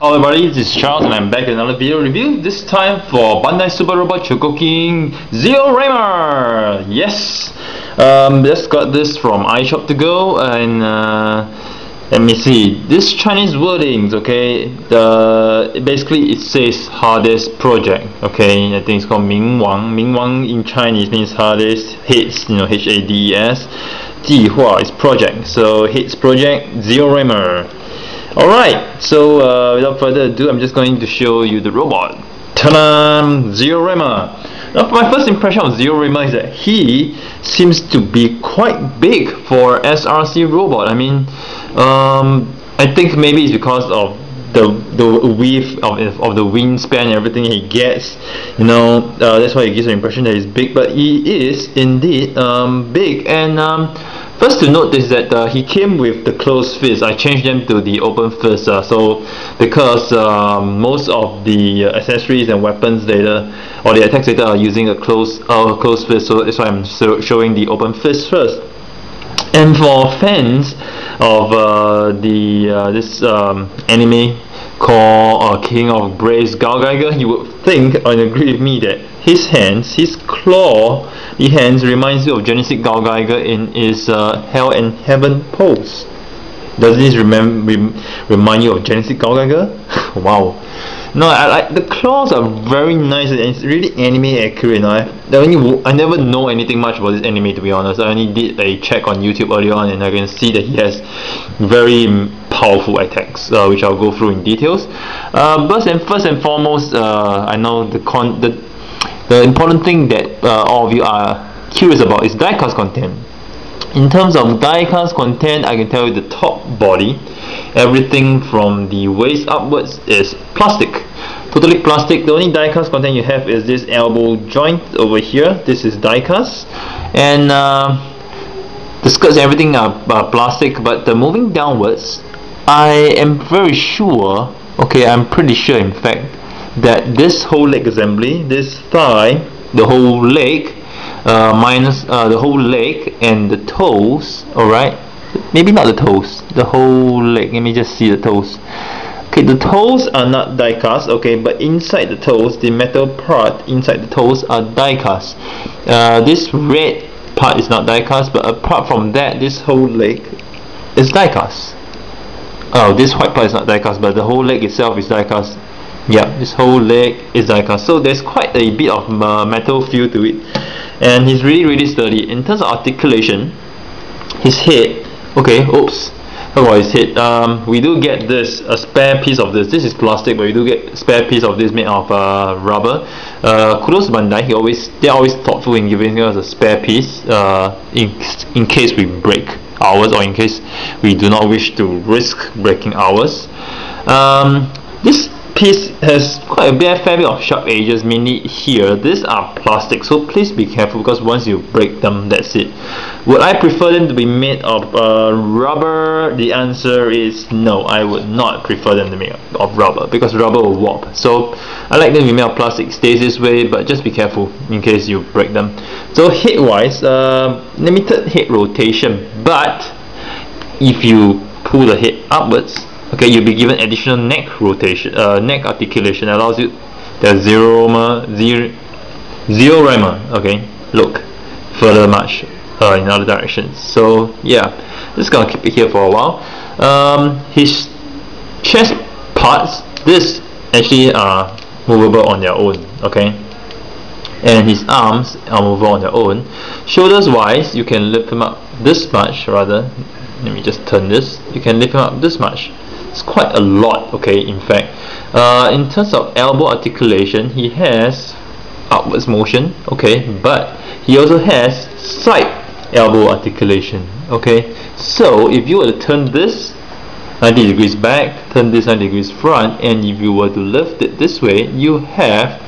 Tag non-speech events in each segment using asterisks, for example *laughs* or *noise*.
Hello everybody, this is Charles and I'm back with another video review. This time for Bandai Super Robot Chogokin Zero Ramer! Yes! Um, just got this from iShop2Go and uh, let me see. This Chinese wordings, okay, the basically it says Hades project, okay. I think it's called Ming Wang. Ming Wang in Chinese means Hades, Hades, you know, H A D E S. 计划 is project, so Hades project Zeorymer. Alright, so uh, without further ado, I'm just going to show you the robot. Ta-da! Zeorymer. Now, my first impression of Zeorymer is that he seems to be quite big for SRC robot. I mean, um, I think maybe it's because of the the width of, of the wingspan and everything he gets you know uh, that's why it gives the impression that he's big but he is indeed um, big and um, First to note is that uh, he came with the closed fist. I changed them to the open fist. Uh, so because um, most of the uh, accessories and weapons data or the attacks data are using a closed uh, closed fist, so that's why I'm so showing the open fist first. And for fans of uh, the uh, this um, anime called uh, King of Braves GaoGaiger, you would think and agree with me that his hands, his claw, the hands reminds you of Genesis GaoGaiger in his uh, Hell and Heaven pose. Does this rem rem remind you of Genesis GaoGaiger? *laughs* wow. No, I like the claws are very nice and it's really anime accurate. You? I, only, I never know anything much about this anime to be honest. I only did a check on YouTube earlier on and I can see that he has very powerful attacks, uh, which I'll go through in details. Uh, first and first and foremost, uh, I know the con the the important thing that uh, all of you are curious about is diecast content. In terms of diecast content I can tell you the top body everything from the waist upwards is plastic. Totally plastic. The only diecast content you have is this elbow joint over here. This is diecast. And uh, the skirts everything are, are plastic. But the moving downwards I am very sure okay I'm pretty sure in fact that this whole leg assembly, this thigh, the whole leg, uh, minus uh, the whole leg and the toes, alright, maybe not the toes, the whole leg, let me just see the toes. Okay, the toes are not die cast, okay, but inside the toes, the metal part inside the toes are die cast. Uh, this red part is not die cast, but apart from that, this whole leg is die cast. Oh, this white part is not die cast, but the whole leg itself is die cast yeah this whole leg is diecast so there's quite a bit of uh, metal feel to it. And he's really really sturdy. In terms of articulation his head okay oops. About his head? Um, we do get this a spare piece of this. This is plastic but we do get spare piece of this made of uh, rubber. Uh, kudos to Bandai. He always they're always thoughtful in giving us a spare piece uh, in, in case we break ours or in case we do not wish to risk breaking ours. Um, this piece has quite a bit, fair bit of sharp edges mainly here. These are plastic so please be careful because once you break them that's it. Would I prefer them to be made of uh, rubber? The answer is no I would not prefer them to be made of rubber because rubber will warp. So I like them to be made of plastic stays this way but just be careful in case you break them. So head wise uh, limited head rotation but if you pull the head upwards okay you'll be given additional neck rotation uh, neck articulation. Allows you the zero zero ramer okay look further much uh, in other directions. So yeah just gonna keep it here for a while. Um, his chest parts this actually are movable on their own okay? And his arms are movable on their own. Shoulders wise you can lift him up this much rather let me just turn this you can lift him up this much it's quite a lot okay in fact. Uh, in terms of elbow articulation he has upwards motion okay but he also has side elbow articulation okay. So if you were to turn this 90 degrees back turn this 90 degrees front and if you were to lift it this way you have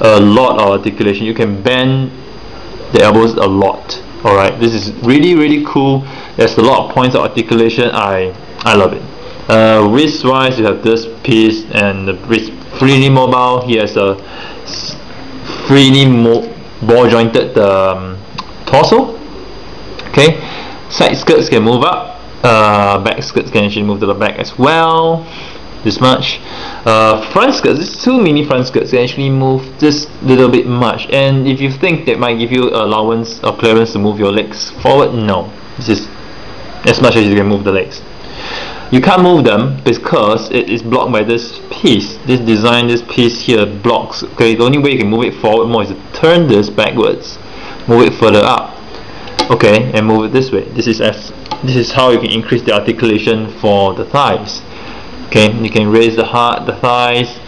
a lot of articulation. You can bend the elbows a lot alright. This is really really cool. There's a lot of points of articulation. I I love it uh, wrist wise you have this piece and the wrist freely mobile. He has a freely ball jointed um, torso. Okay. Side skirts can move up. Uh, back skirts can actually move to the back as well. This much. Uh, front skirts this two mini front skirts can actually move just little bit much. And if you think that might give you allowance or clearance to move your legs forward no. This is as much as you can move the legs you can't move them because it is blocked by this piece. This design this piece here blocks. Okay the only way you can move it forward more is to turn this backwards. Move it further up. Okay and move it this way. This is as this is how you can increase the articulation for the thighs. Okay you can raise the heart the thighs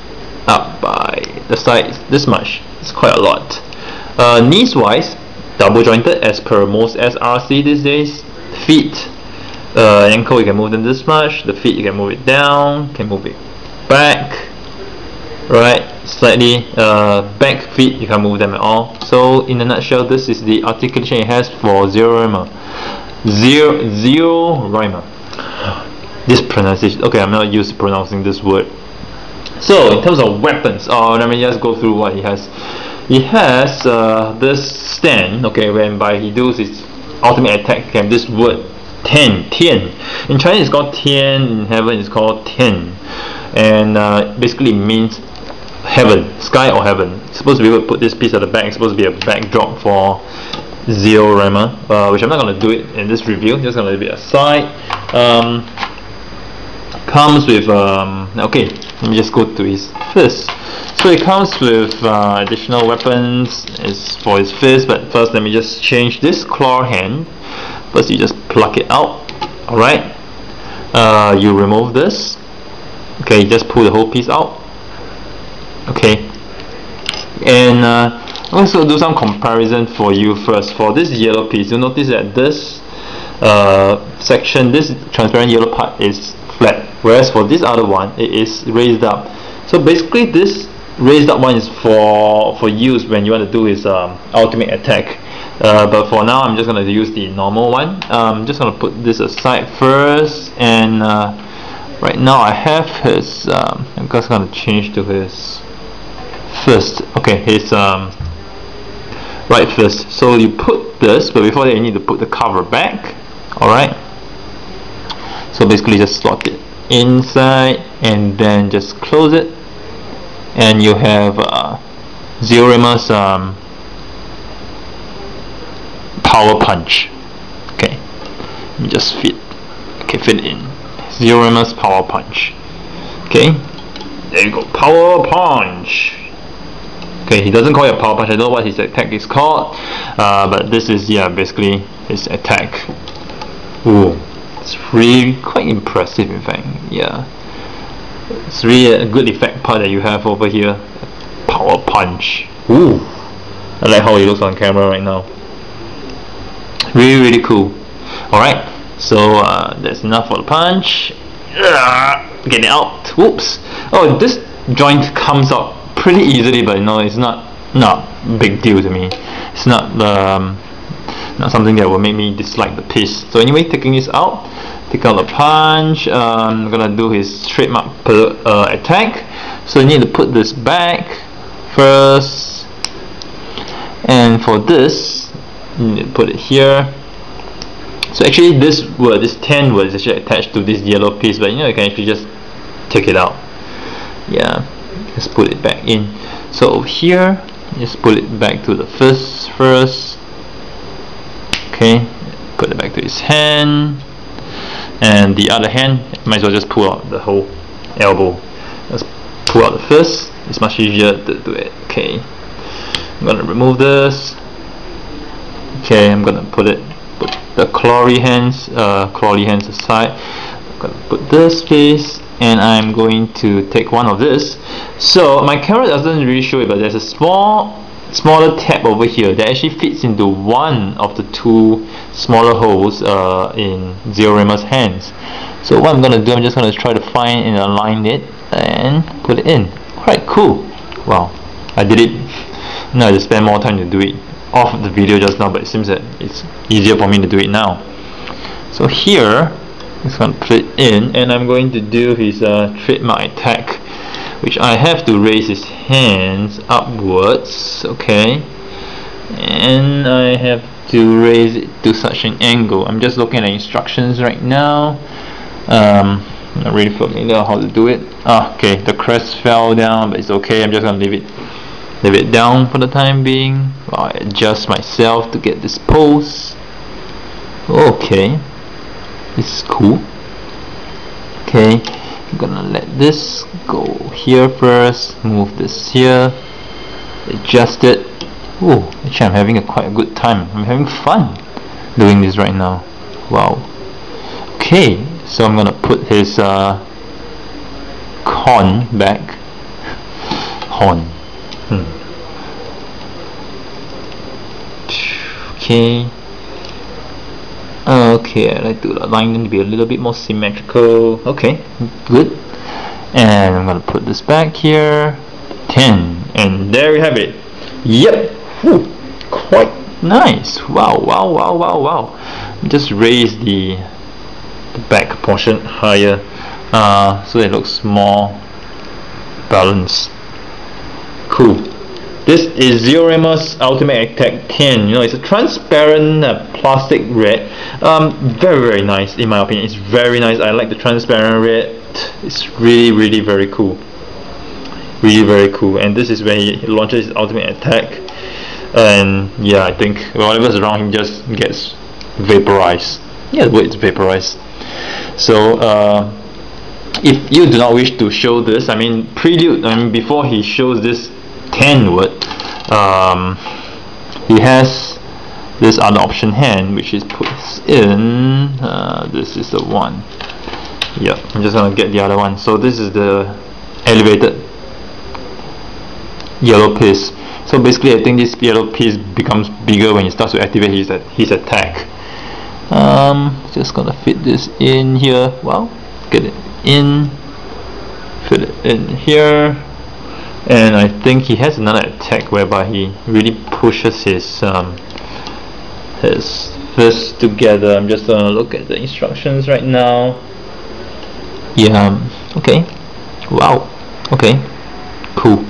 up by the sides this much. It's quite a lot. Uh, knees wise double jointed as per most SRC these days. Feet uh, ankle you can move them this much the feet you can move it down can move it back right? Slightly uh, back feet you can move them at all. So in a nutshell this is the articulation it has for zero rhymer zero zero rhymer this pronunciation okay I'm not used to pronouncing this word. So in terms of weapons uh, let me just go through what he has. He has uh, this stand okay whereby he does his ultimate attack and this word Tian, Tian. In Chinese it's called Tian, in heaven it's called Tian. And uh, basically means heaven, sky or heaven. It's supposed to be able to put this piece at the back, it's supposed to be a backdrop for Zeorymer, uh, which I'm not going to do it in this review, just going to leave it aside. Um, comes with, um, okay, let me just go to his fist. So it comes with uh, additional weapons it's for his fist, but first let me just change this claw hand first you just pluck it out. Alright. Uh, you remove this. Okay just pull the whole piece out. Okay. And uh, also do some comparison for you first. For this yellow piece you notice that this uh, section this transparent yellow part is flat. Whereas for this other one it is raised up. So basically this raised up one is for for use when you want to do his um, ultimate attack uh, but for now I'm just going to use the normal one. I'm um, just going to put this aside first and uh, right now I have his um, I'm just going to change to his first okay his um, right first so you put this but before that you need to put the cover back. Alright? So basically just slot it inside and then just close it. And you have uh, Zeorymer's um, power punch. Okay. Just fit okay fit in. Zeorymer's power punch. Okay. There you go. Power punch. Okay he doesn't call it a power punch. I don't know what his attack is called. Uh, but this is yeah basically his attack. Ooh, it's really quite impressive in fact. Yeah. It's really a good effect part that you have over here. Power punch. Ooh, I like how he looks on camera right now really really cool. Alright so uh, that's enough for the punch. Get it out. Whoops. Oh this joint comes out pretty easily but you know it's not not big deal to me. It's not um, not something that will make me dislike the piece. So anyway taking this out take out the punch um, I'm gonna do his trademark uh, attack. So you need to put this back first. And for this you need to Hmm. put it here. So actually this word this Tian was actually attached to this yellow piece but you know you can actually just take it out. Yeah just put it back in. So here just put it back to the first first. Okay put it back to his hand. And the other hand might as well just pull out the whole elbow. Let's pull out the first. It's much easier to do it. Okay. I'm gonna remove this okay I'm gonna put it put the clawy hands uh, hands aside. I'm gonna put this piece and I'm going to take one of this. So my camera doesn't really show it but there's a small smaller tab over here that actually fits into one of the two smaller holes uh, in Zeorymer's hands. So what I'm gonna do I'm just gonna try to find and align it and put it in. Quite cool. Wow. I did it. *laughs* Now I just spend more time to do it off the video just now but it seems that it's easier for me to do it now. So here I'm going to put in and I'm going to do his uh, trademark attack which I have to raise his hands upwards okay? And I have to raise it to such an angle. I'm just looking at instructions right now. Um, not really familiar how to do it. Ah, okay the crest fell down but it's okay. I'm just gonna leave it leave it down for the time being. I adjust myself to get this pose okay. This is cool. Okay. I'm gonna let this go here first. Move this here. Adjust it. Oh actually I'm having a quite a good time. I'm having fun doing this right now. Wow. Okay. So I'm gonna put his uh, con back. Horn. Okay. Okay. I like to align them to be a little bit more symmetrical. Okay good. And I'm gonna put this back here. Tian and there we have it. Yep. Whew. quite nice. Wow wow wow wow wow. Just raise the the back portion higher. Uh, so it looks more balanced cool this is Zeorymer's Ultimate Attack Tian you know it's a transparent uh, plastic red. Um, very very nice in my opinion. It's very nice. I like the transparent red. It's really really very cool. Really very cool. And this is when he launches his ultimate attack. And yeah I think whatever's around him just gets vaporized. Yeah the word is vaporized. So uh, if you do not wish to show this I mean prelude I mean before he shows this Tian word um, he has this other option hand which is puts in uh, this is the one. Yep I'm just gonna get the other one. So this is the elevated yellow piece. So basically I think this yellow piece becomes bigger when he starts to activate his, his attack. Um, just gonna fit this in here. Well get it in fit it in here and I think he has another attack whereby he really pushes his um, his fist together. I'm just gonna look at the instructions right now. Yeah um, okay. Wow. Okay. Cool.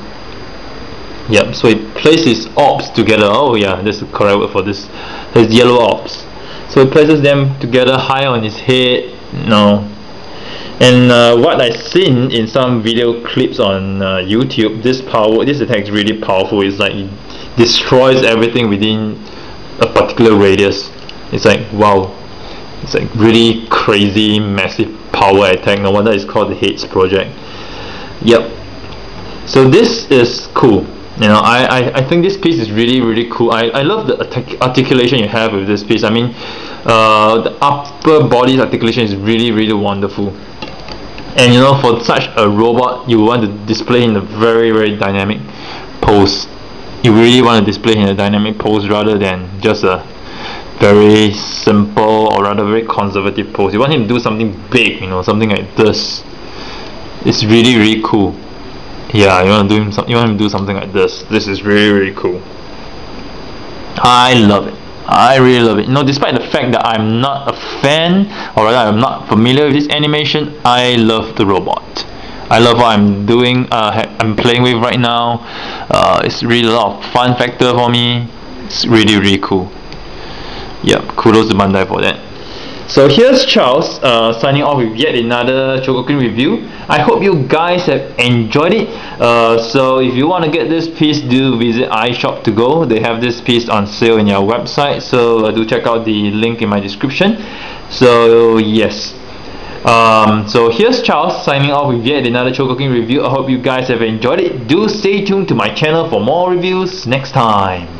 Yep so he places orbs together. Oh yeah that's the correct word for this. His yellow orbs. So he places them together high on his head. No and uh, what I've seen in some video clips on uh, YouTube this power this attack is really powerful. It's like it destroys everything within a particular radius. It's like wow. It's like really crazy massive power attack. No wonder it's called the Hades project. Yep so this is cool. You know I, I, I think this piece is really really cool. I, I love the articulation you have with this piece. I mean uh, the upper body's articulation is really really wonderful and you know for such a robot you want to display in a very very dynamic pose. You really want to display in a dynamic pose rather than just a very simple or rather very conservative pose. You want him to do something big you know something like this. It's really really cool. Yeah you want to do him you want him to do something like this. This is really really cool. I love it I really love it. You know despite the fact that I'm not a fan or rather I'm not familiar with this animation I love the robot. I love what I'm doing uh, I'm playing with right now. Uh, it's really a lot of fun factor for me. It's really really cool. Yep kudos to Bandai for that so here's Charles uh, signing off with yet another Chogokin review. I hope you guys have enjoyed it. Uh, so if you want to get this piece, do visit iShop2Go. They have this piece on sale in their website. So uh, do check out the link in my description. So yes. Um, so here's Charles signing off with yet another Chogokin review. I hope you guys have enjoyed it. Do stay tuned to my channel for more reviews next time.